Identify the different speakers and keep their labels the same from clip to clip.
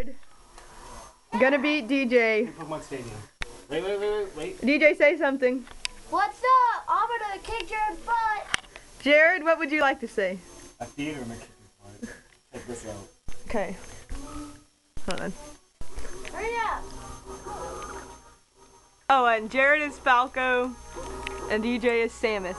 Speaker 1: Jarrod. Gonna beat DJ.
Speaker 2: Pokemon Stadium. Wait, wait, wait, wait, wait.
Speaker 1: DJ, say something.
Speaker 3: What's up? I'm gonna kick Jarrod's butt.
Speaker 1: Jarrod, what would you like to say?
Speaker 2: A theater make it fun. Check this out.
Speaker 1: Okay. Hold on.
Speaker 3: Hurry up.
Speaker 1: Oh, and Jarrod is Falco, and DJ is Samus.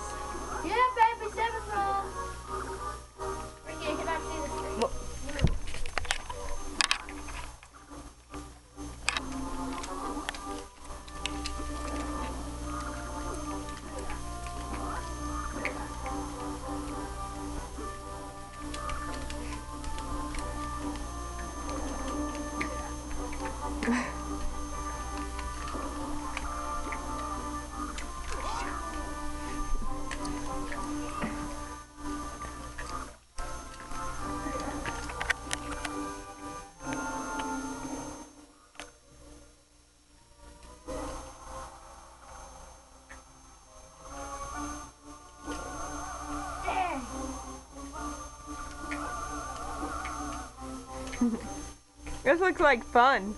Speaker 1: This looks like fun.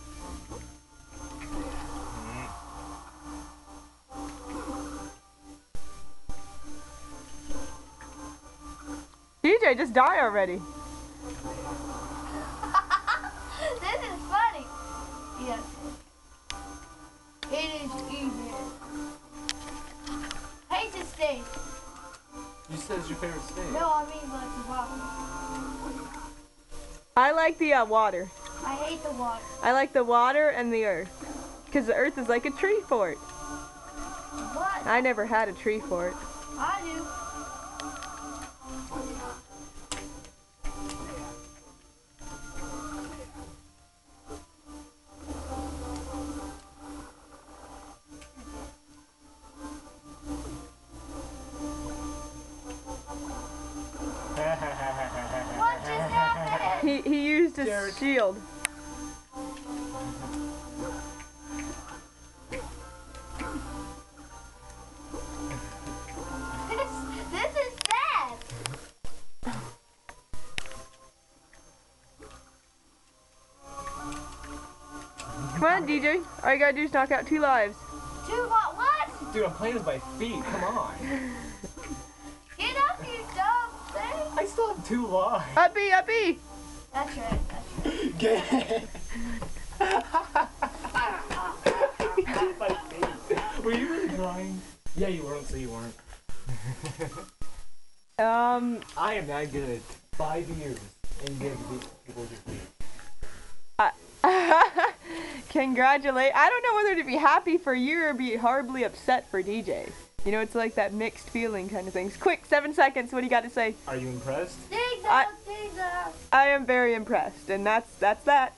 Speaker 1: DJ, just die already.
Speaker 3: this is funny. Yes. It is even. Hate this stage.
Speaker 2: You said it's your favorite stage.
Speaker 3: No, I mean like the bottom.
Speaker 1: I like the uh, water.
Speaker 3: I hate the water.
Speaker 1: I like the water and the earth. Because the earth is like a tree fort.
Speaker 3: What?
Speaker 1: I never had a tree fort.
Speaker 3: I do.
Speaker 1: He, he used his
Speaker 2: Jarrod.
Speaker 1: shield.
Speaker 3: This, this is sad.
Speaker 1: Come on, DJ. All you gotta do is knock out two lives.
Speaker 3: Two what? What?
Speaker 2: Dude, I'm playing with my feet. Come on.
Speaker 3: Get up, you dumb thing.
Speaker 2: I still have two lives.
Speaker 1: Up B, up B.
Speaker 3: That's right. That's right.
Speaker 2: Get it. my feet. Were you really trying? Yeah, you weren't, so you weren't.
Speaker 1: Um,
Speaker 2: I am that good. Five years and give people your feet.
Speaker 1: congratulate. I don't know whether to be happy for you or be horribly upset for DJ. You know, it's like that mixed feeling kind of things. Quick, seven seconds. What do you got to say?
Speaker 2: Are you impressed?
Speaker 3: Ding
Speaker 1: I-
Speaker 3: dong.
Speaker 1: I am very impressed, and that's that's that.